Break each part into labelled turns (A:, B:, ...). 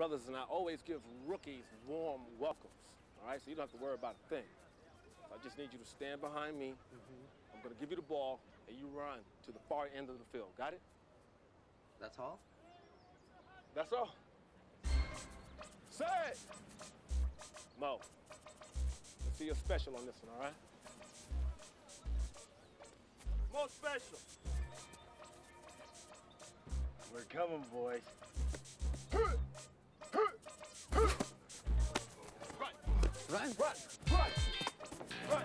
A: brothers and I always give rookies warm welcomes. All right, so you don't have to worry about a thing. So I just need you to stand behind me. Mm-hmm. I'm gonna give you the ball, and you run to the far end of the field. Got it?
B: That's all?
A: That's all. Say it! Mo, let's see your special on this one, all right? More special.
C: We're coming, boys.
A: Run,
B: Run.
A: run,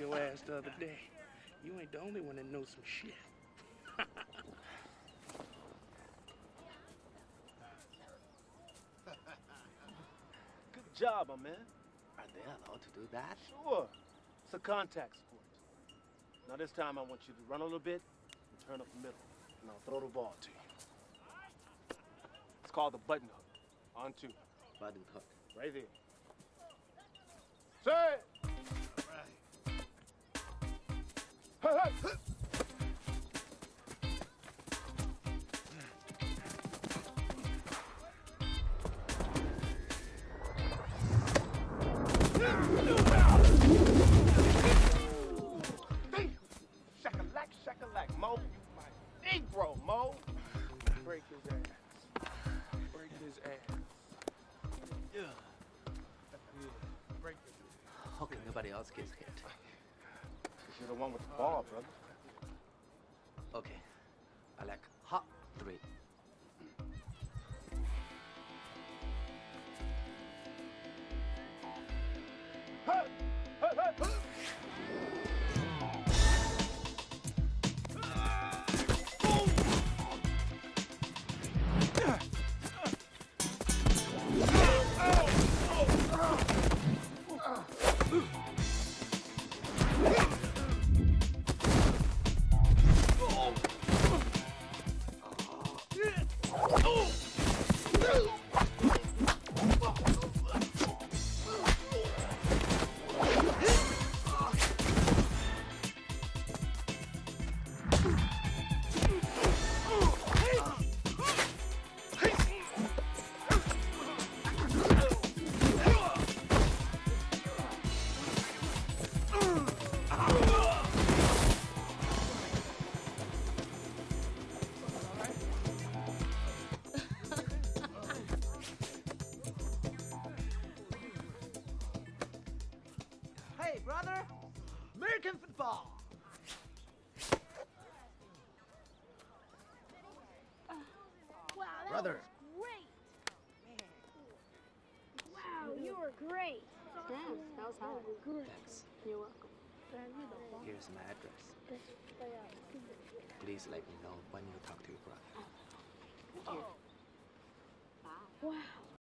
C: your ass the other day, you ain't the only one that knows some shit.
A: Good job, my man.
B: Are they allowed to do that?
A: Sure. It's a contact sport. Now this time I want you to run a little bit and turn up the middle. And I'll throw the ball to you. It's called the button hook. On two.
B: Button hook.
A: Right there. Say it! Hey, hey! Break his ass. Break his ass. Yeah. Yeah. Break his ass.
B: Okay, nobody else gets hit.
A: You're the one with the ball, brother.
B: Okay. I like hot three.
D: Hey, brother! American football!
E: Wow, that
B: Brother.
E: was great. Wow, you were great.
F: Damn, that was hard.
B: Thanks.
F: You're welcome.
B: Here's my address. Please let me know when you talk to your brother.
F: Here. Bye.
E: Wow,